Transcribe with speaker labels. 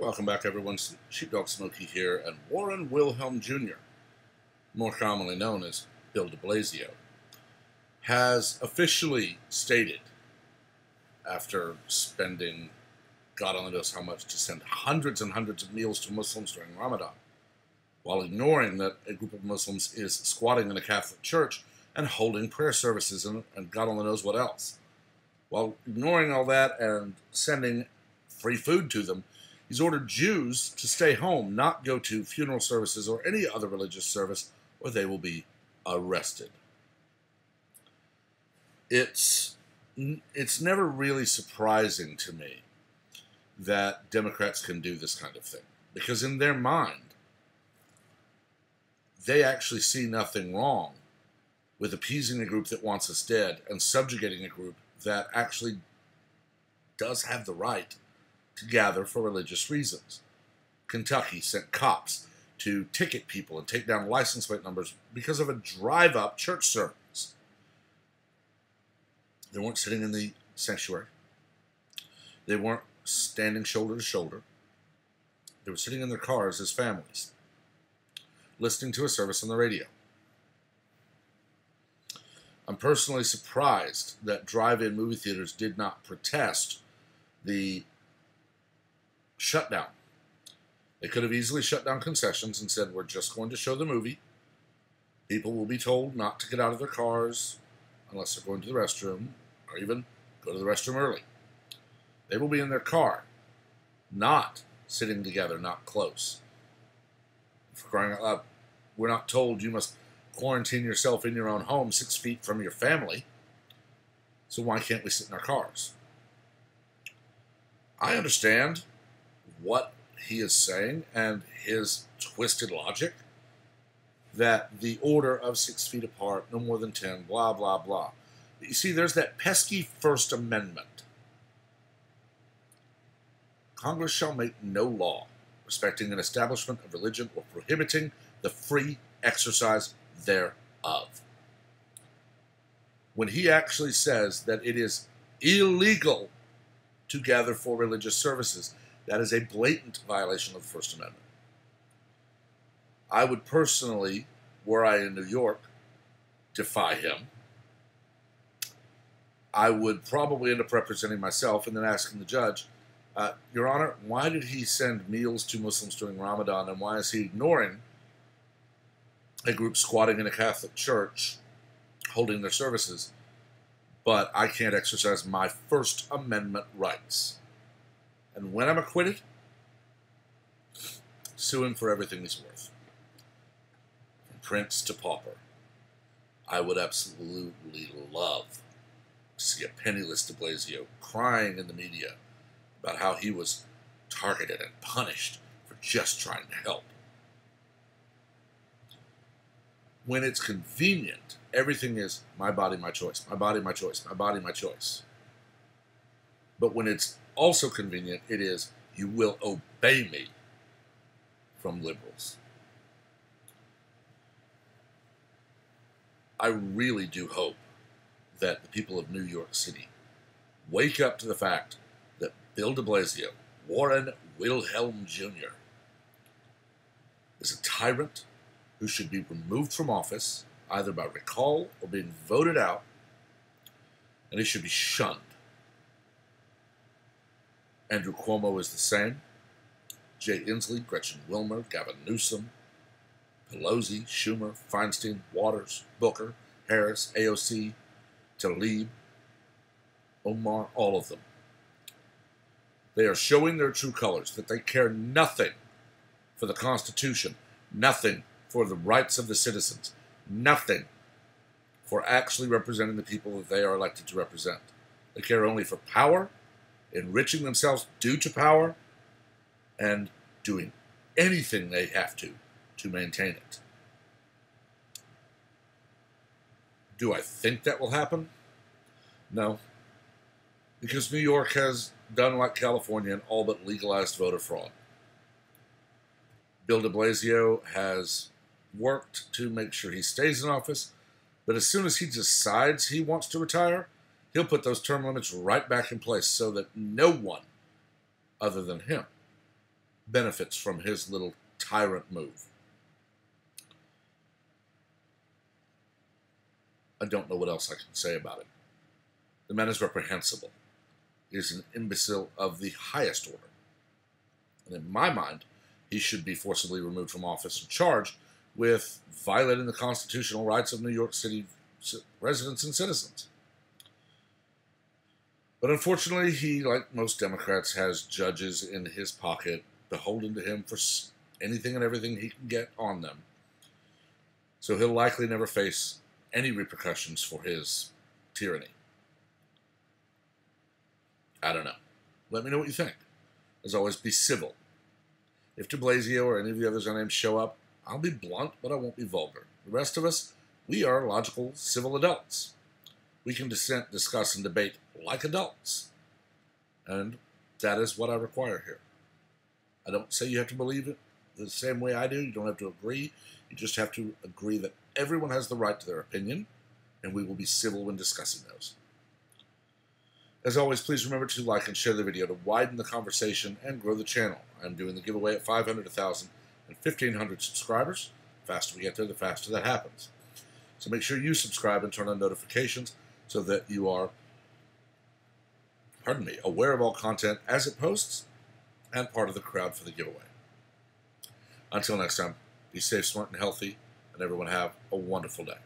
Speaker 1: Welcome back, everyone. Sheepdog Smokey here, and Warren Wilhelm Jr., more commonly known as Bill de Blasio, has officially stated, after spending God only knows how much to send hundreds and hundreds of meals to Muslims during Ramadan, while ignoring that a group of Muslims is squatting in a Catholic church and holding prayer services and, and God only knows what else. While ignoring all that and sending free food to them, He's ordered Jews to stay home, not go to funeral services or any other religious service, or they will be arrested. It's it's never really surprising to me that Democrats can do this kind of thing because in their mind they actually see nothing wrong with appeasing a group that wants us dead and subjugating a group that actually does have the right to gather for religious reasons. Kentucky sent cops to ticket people and take down license plate numbers because of a drive up church service. They weren't sitting in the sanctuary, they weren't standing shoulder to shoulder. They were sitting in their cars as families, listening to a service on the radio. I'm personally surprised that drive in movie theaters did not protest the shutdown. They could have easily shut down concessions and said, We're just going to show the movie. People will be told not to get out of their cars unless they're going to the restroom or even go to the restroom early. They will be in their car, not sitting together, not close. For crying out loud, we're not told you must quarantine yourself in your own home six feet from your family. So why can't we sit in our cars? I understand what he is saying and his twisted logic that the order of six feet apart, no more than 10, blah, blah, blah. You see, there's that pesky First Amendment. Congress shall make no law respecting an establishment of religion or prohibiting the free exercise thereof. When he actually says that it is illegal to gather for religious services, that is a blatant violation of the First Amendment. I would personally, were I in New York, defy him. I would probably end up representing myself and then asking the judge, uh, Your Honor, why did he send meals to Muslims during Ramadan and why is he ignoring a group squatting in a Catholic church holding their services? But I can't exercise my First Amendment rights. And when I'm acquitted, sue him for everything he's worth. From prince to pauper. I would absolutely love to see a penniless de Blasio crying in the media about how he was targeted and punished for just trying to help. When it's convenient, everything is my body, my choice, my body, my choice, my body, my choice. But when it's also convenient, it is you will obey me from liberals. I really do hope that the people of New York City wake up to the fact that Bill de Blasio, Warren Wilhelm Jr., is a tyrant who should be removed from office either by recall or being voted out, and he should be shunned. Andrew Cuomo is the same. Jay Inslee, Gretchen Whitmer, Gavin Newsom, Pelosi, Schumer, Feinstein, Waters, Booker, Harris, AOC, Tlaib, Omar, all of them. They are showing their true colors, that they care nothing for the Constitution, nothing for the rights of the citizens, nothing for actually representing the people that they are elected to represent. They care only for power enriching themselves due to power, and doing anything they have to to maintain it. Do I think that will happen? No. Because New York has done like California and all but legalized voter fraud. Bill de Blasio has worked to make sure he stays in office, but as soon as he decides he wants to retire, he'll put those term limits right back in place so that no one other than him benefits from his little tyrant move. I don't know what else I can say about it. The man is reprehensible. He is an imbecile of the highest order. And in my mind, he should be forcibly removed from office and charged with violating the constitutional rights of New York City residents and citizens. But unfortunately, he, like most Democrats, has judges in his pocket beholden to him for anything and everything he can get on them. So he'll likely never face any repercussions for his tyranny. I don't know. Let me know what you think. As always, be civil. If de Blasio or any of the others I named show up, I'll be blunt, but I won't be vulgar. The rest of us, we are logical, civil adults. We can dissent, discuss, and debate like adults. And that is what I require here. I don't say you have to believe it the same way I do. You don't have to agree. You just have to agree that everyone has the right to their opinion, and we will be civil when discussing those. As always, please remember to like and share the video to widen the conversation and grow the channel. I'm doing the giveaway at 500, 1,000, and 1,500 subscribers. The faster we get there, the faster that happens. So make sure you subscribe and turn on notifications so that you are, pardon me, aware of all content as it posts and part of the crowd for the giveaway. Until next time, be safe, smart, and healthy, and everyone have a wonderful day.